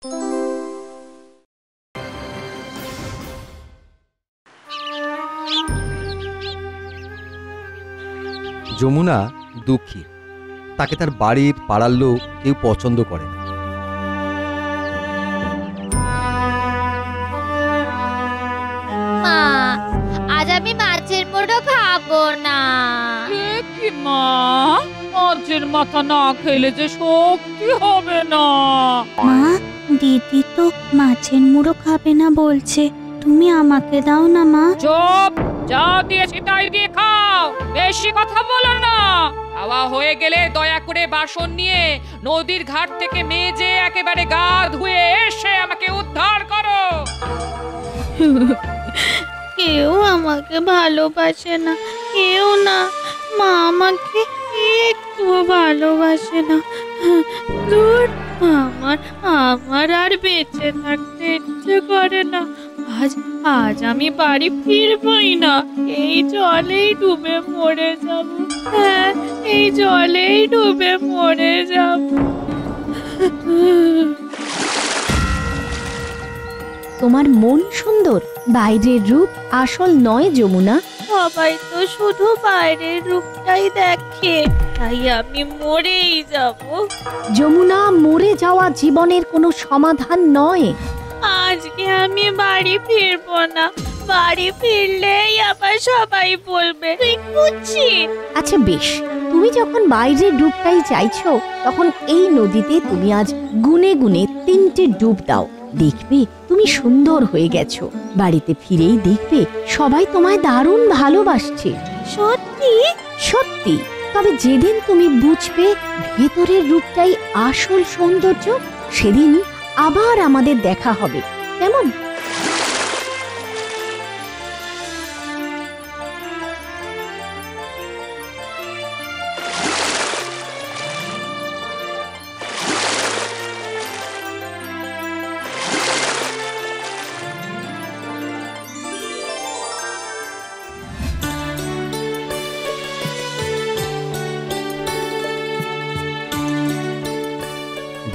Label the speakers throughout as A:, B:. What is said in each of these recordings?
A: যমুনা দুঃখী। তাকে তার বাড়ির পাড়ার লোক কেউ পছন্দ করে না।
B: মা আজ আমি মাছের মুড়ো খাব না।
C: কি মা মাছের মাথা না খেলে যে শক্তি হবে না।
D: মা দিদি তো মাছের মুড়ো খাবে না বলছে। তুমি আমাকে দাও না মা।
C: চুপ! যা দিয়েছি তাই দিয়ে খাও। বেশি কথা বলো না। খাওয়া হয়ে গেলে দয়া করে বাসন নিয়ে নদীর ঘাট থেকে মেজে একেবারে গা ধুয়ে এসে আমাকে উদ্ধার করো।
D: কেউ আমাকে ভালোবাসে না কেউ না। মা আমাকে একটুও ভালোবাসে না। দূর আমার আমার আর বেঁচে থাকতে ইচ্ছে করে না। আজ আজ আমি বাড়ি ফিরবই না। এই জলেই ডুবে মরে যাব। হ্যাঁ এই জলেই ডুবে মরে যাব।
E: তোমার মন সুন্দর বাইরের রূপ আসল নয় যমুনা।
D: সবাই তো শুধু বাইরের রূপটাই দেখে। তাই আমি মরেই যাব।
E: যমুনা মরে যাওয়া জীবনের কোনো সমাধান নয়।
D: আজকে আমি বাড়ি ফিরবো না। বাড়ি ফিরলেই আবার সবাই বলবে তুই
E: আচ্ছা বেশ। তুমি যখন বাইরের ডুবটাই চাইছো তখন এই নদীতে তুমি আজ গুনে গুনে তিনটে ডুব দাও। দেখবে তুমি সুন্দর হয়ে গেছো। বাড়িতে ফিরেই দেখবে সবাই তোমায় দারুণ ভালোবাসছে।
D: সত্যি?
E: সত্যি। তবে যেদিন তুমি বুঝবে ভেতরের রূপটাই আসল সৌন্দর্য সেদিন আবার আমাদের দেখা হবে। কেমন?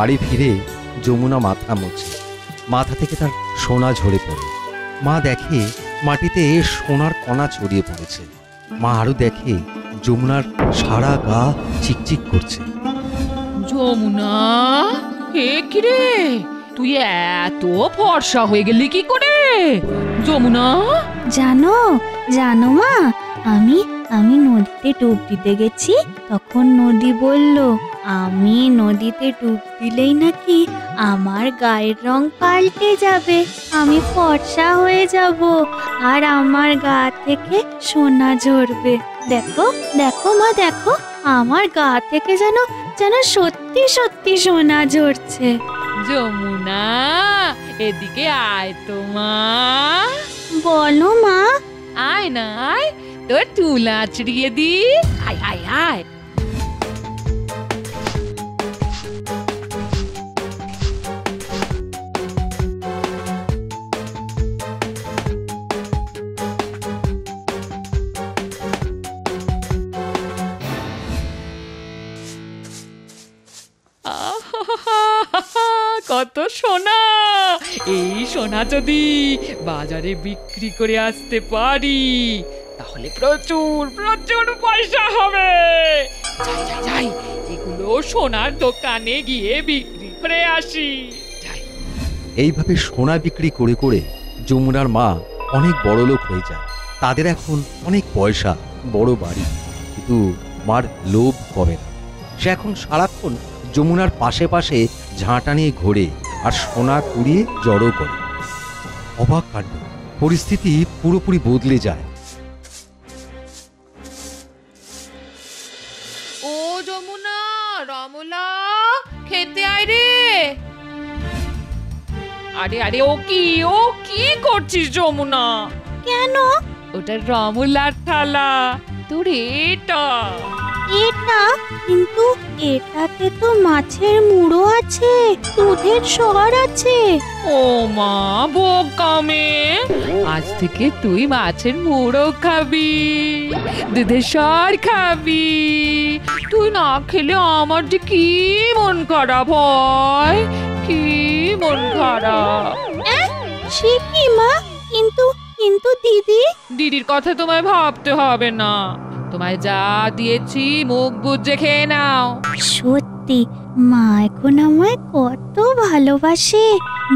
A: বাড়ি ফিরে যমুনা মাথা মোছে। মাথা থেকে তার সোনা ঝরে পড়ে। মা দেখে মাটিতে সোনার কণা ছড়িয়ে পড়েছে। মা আরও দেখে যমুনার সারা গা চিকচিক করছে।
C: যমুনা হে কি রে তুই এত ফর্সা হয়ে গেলি কি করে? যমুনা?
D: জানো জানো মা আমি আমি নদীতে ডুব দিতে গেছি তখন নদী বলল আমি নদীতে ডুব দিলেই নাকি আমার গায়ের রং পাল্টে যাবে আমি ফর্সা হয়ে যাব আর আমার গা থেকে সোনা ঝরবে। দেখো দেখো মা দেখো আমার গা থেকে যেন যেন সত্যি সত্যি সোনা ঝরছে।
C: যমুনা এদিকে আয় তো মা।
D: বলো মা।
C: আয় না আয়। তোর চুল আছড়িয়ে দি। আয় আয় আয়। কত সোনা। এই সোনা যদি বাজারে বিক্রি করে আসতে পারি তাহলে প্রচুর প্রচুর পয়সা হবে। যাই এগুলো সোনার দোকানে গিয়ে বিক্রি করে আসি। যাই।
A: এইভাবে সোনা বিক্রি করে করে যমুনার মা অনেক বড় লোক হয়ে যায়। তাদের এখন অনেক পয়সা, বড় বাড়ি। কিন্তু মার লোভ কমে না। সে এখন সারাক্ষণ যমুনার পাশে পাশে ঝাঁটা নিয়ে ঘোরে আর সোনা কুড়িয়ে জড়ো করে। অবাক কাণ্ড। পরিস্থিতি পুরোপুরি বদলে যায়।
C: যমুনা রমলা খেতে আয় রে। আরে আরে ও কি ও কি করছিস যমুনা?
D: কেন?
C: ওটা রমলার থালা। তোর এটা।
D: এটা কিন্তু এটাতে তো মাছের মুড়ো আছে দুধের সর আছে।
C: ও মা বোকামে আজ থেকে তুই মাছের মুড়ো খাবি দুধের সর খাবি। তুই না খেলে আমার যে কি মন খারাপ হয় কি মন খারাপ।
D: সে কি মা? কিন্তু কিন্তু দিদি?
C: দিদির কথা তোমায় ভাবতে হবে না। তোমায় যা দিয়েছি মুখ বুঝে খেয়ে নাও।
D: সত্যি মা এখন আমায় কত ভালোবাসে।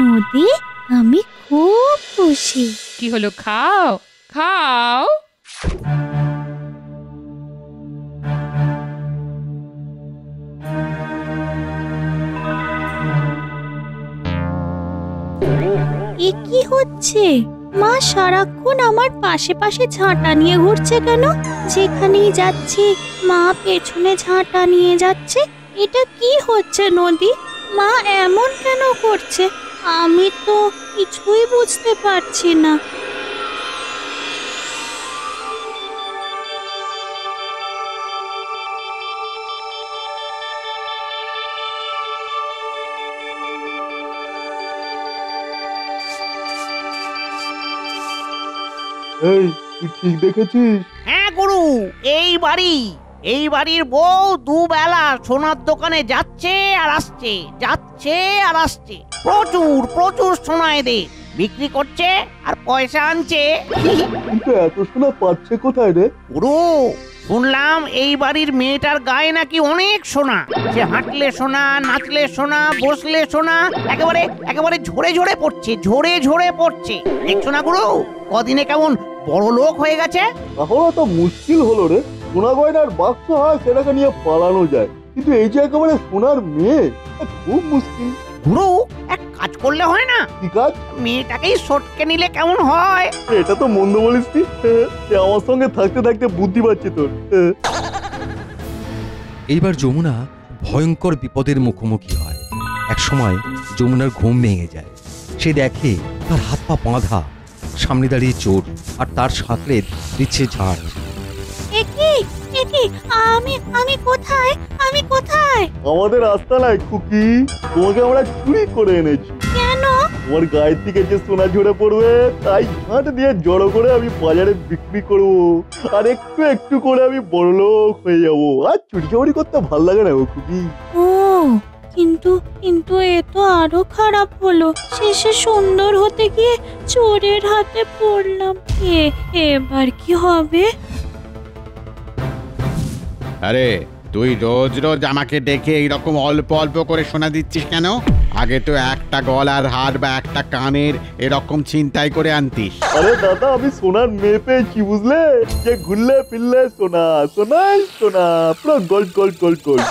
D: নদী আমি খুব খুশি।
C: কি হলো খাও খাও।
D: এ কি হচ্ছে? মা সারাক্ষণ আমার পাশে পাশে ঝাঁটা নিয়ে ঘুরছে কেন? যেখানেই যাচ্ছি, মা পেছনে ঝাঁটা নিয়ে যাচ্ছে। এটা কি হচ্ছে নদী? মা এমন কেন করছে? আমি তো কিছুই বুঝতে পারছি না।
F: এই তুই ঠিক দেখেছিস?
G: হ্যাঁ গুরু এই বাড়ি এই বাড়ির বউ দুবেলা সোনার দোকানে যাচ্ছে আর আসছে যাচ্ছে আর আসছে। প্রচুর প্রচুর সোনা এদের। বিক্রি করছে আর পয়সা আনছে।
F: কিন্তু এত সোনা পাচ্ছে কোথায় রে?
G: গুরু শুনলাম এই বাড়ির মেয়েটার গায়ে নাকি অনেক সোনা। সে হাঁটলে সোনা, নাচলে সোনা, বসলে সোনা, একেবারে একেবারে ঝরে ঝরে পড়ছে, ঝরে ঝরে পড়ছে। দেখছ না গুরু, কদিনে কেমন বড় লোক হয়ে গেছে?
F: তাহলে তো মুশকিল হলো রে। সোনা গয়নার বাক্স হয় সেটাকে নিয়ে পালানো যায়। কিন্তু এই যে একেবারে সোনার মেয়ে খুব মুশকিল।
G: গুরু এক কাজ করলে হয় না।
F: কি কাজ?
G: মেয়েটাকেই সটকে নিলে কেমন হয়?
F: এটা তো মন্দ বলিস তুই আমার সঙ্গে থাকতে থাকতে বুদ্ধি পাচ্ছে তোর।
A: এইবার যমুনা ভয়ঙ্কর বিপদের মুখোমুখি হয়। এক সময় যমুনার ঘুম ভেঙে যায়। সে দেখে তার হাত পা বাঁধা সামনে দাঁড়িয়ে চোর আর তার সাঁতরে দিচ্ছে ঝাড়
D: আমি আমি কোথায়? আমি কোথায়?
F: আমাদের খুকি। তোমাকে আমরা চুরি করে এনেছি।
D: কেন?
F: তোমার গায়ের থেকে যে সোনা ঝরে পড়বে তাই দিয়ে জড়ো করে আমি বাজারে বিক্রি করব। আর একটু একটু করে আমি বড়লোক হয়ে যাব। আর চুরি চামারি করতে ভালো লাগে না খুকি।
D: ও কিন্তু কিন্তু এ তো আরও খারাপ হলো। শেষে সুন্দর হতে গিয়ে চোরের হাতে পড়লাম। এ এবার কি হবে?
H: আরে তুই রোজ রোজ আমাকে ডেকে এইরকম অল্প অল্প করে শোনা দিচ্ছিস কেন? আগে তো একটা গলার হার বা একটা কানের এরকম ছিনতাই করে আনতিস।
F: আরে দাদা আমি সোনার মেয়ে পেয়েছি বুঝলে? যে ঘুরলে ফিরলে সোনা সোনাই সোনা পুরো গোল্ড গোল্ড গোল্ড গোল্ড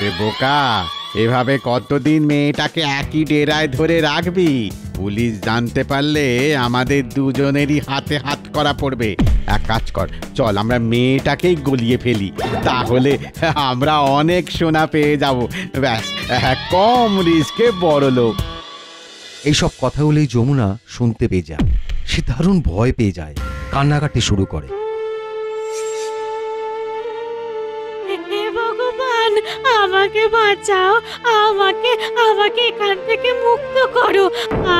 H: রে বোকা এভাবে কতদিন মেয়েটাকে একই ডেরায় ধরে রাখবি? পুলিশ জানতে পারলে আমাদের দুজনেরই হাতে হাত করা পড়বে। এক কাজ কর, চল আমরা মেয়েটাকেই গলিয়ে ফেলি। তাহলে আমরা অনেক সোনা পেয়ে যাব। ব্যাস, কম রিস্কে বড় লোক।
A: এইসব কথা হলেই যমুনা শুনতে পেয়ে যায়। সে দারুণ ভয় পেয়ে যায়, কান্নাকাটি শুরু করে।
D: ভগবান আমাকে বাঁচাও, আমাকে আমাকে এখান থেকে মুক্ত করো।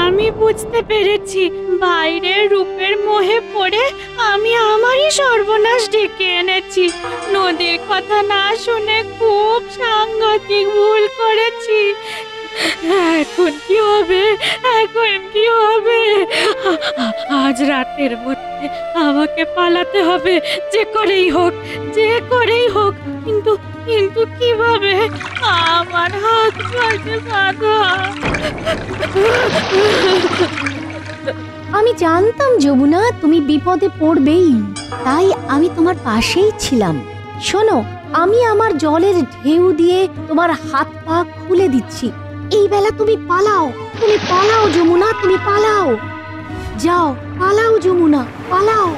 D: আমি বুঝতে পেরেছি, বাইরের রূপের মোহে পড়ে আমি আমারই সর্বনাশ ডেকে এনেছি। নদীর কথা না শুনে খুব সাংঘাতিক ভুল করেছি। এখন কি হবে? এখন কি হবে? আজ রাতের মধ্যে আমাকে পালাতে হবে, যে করেই হোক, যে করেই হোক। কিন্তু কিন্তু কীভাবে? আমার হাত পাশে বাঁধা।
E: আমি জানতাম যমুনা, তুমি বিপদে পড়বেই। তাই আমি তোমার পাশেই ছিলাম। শোনো, আমি আমার জলের ঢেউ দিয়ে তোমার হাত পা খুলে দিচ্ছি। এই বেলা তুমি পালাও তুমি পালাও যমুনা তুমি পালাও। যাও পালাও যমুনা পালাও।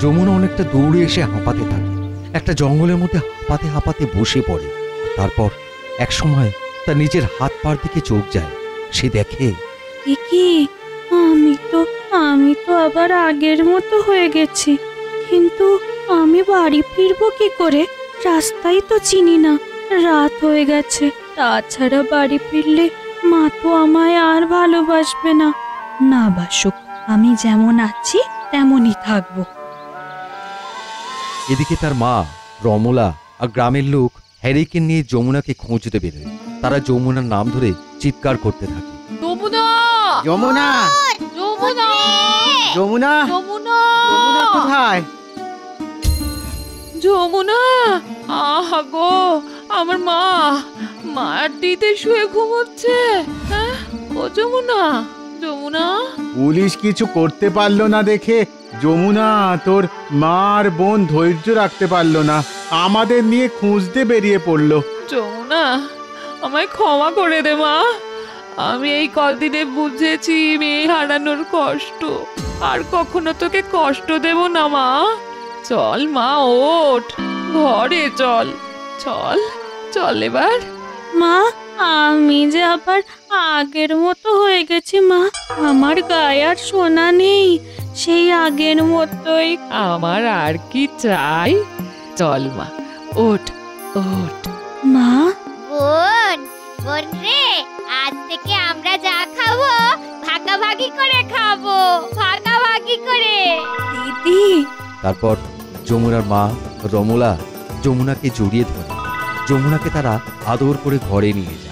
A: যমুনা অনেকটা দৌড়ে এসে হাঁপাতে থাকে। একটা জঙ্গলের মধ্যে হাঁপাতে হাঁপাতে বসে পড়ে। তারপর এক সময় তার নিজের হাত পার দিকে চোখ যায়। সে দেখে
D: কি আমি তো আমি তো আবার আগের মতো হয়ে গেছি। কিন্তু আমি বাড়ি ফিরবো কি করে? রাস্তাই তো চিনি না। রাত হয়ে গেছে। তাছাড়া বাড়ি ফিরলে মা তো আমায় আর ভালোবাসবে না। না বাসুক আমি যেমন আছি তেমনই থাকব।
A: এদিকে তার মা রমলা আর গ্রামের লোক হ্যারিকেন নিয়ে যমুনাকে খুঁজতে বেরোয়। তারা যমুনার নাম ধরে চিৎকার করতে থাকে।
C: যমুনা!
G: যমুনা!
C: যমুনা!
G: যমুনা!
C: যমুনা!
G: যমুনা কোথায়?
C: যমুনা। আহা গো আমার মা মাটিতে শুয়ে ঘুমোচ্ছে। হ্যাঁ ও যমুনা যমুনা।
H: পুলিশ কিছু করতে পারল না দেখে যমুনা তোর মার বোন ধৈর্য রাখতে পারল না। আমাদের নিয়ে খুঁজতে বেরিয়ে পড়ল।
C: যমুনা আমায় ক্ষমা করে দে মা। আমি এই কদিনে বুঝেছি মেয়ে হারানোর কষ্ট। আর কখনো তোকে কষ্ট দেব না মা। চল মা ওঠ। ঘরে চল। চল চল এবার।
D: মা আমি যে আবার আগের মতো হয়ে গেছি মা আমার গায়ে আর সোনা নেই। সেই আগের মতোই।
C: আমার আর কি চাই? চল মা ওঠ ওঠ।
D: মা?
B: বোন বোন রে আজ থেকে আমরা যা খাব ভাগাভাগি করে খাব ভাগাভাগি করে।
D: দিদি।
A: তারপর যমুনার মা রমলা যমুনাকে জড়িয়ে ধরে। যমুনাকে তারা আদর করে ঘরে নিয়ে যায়।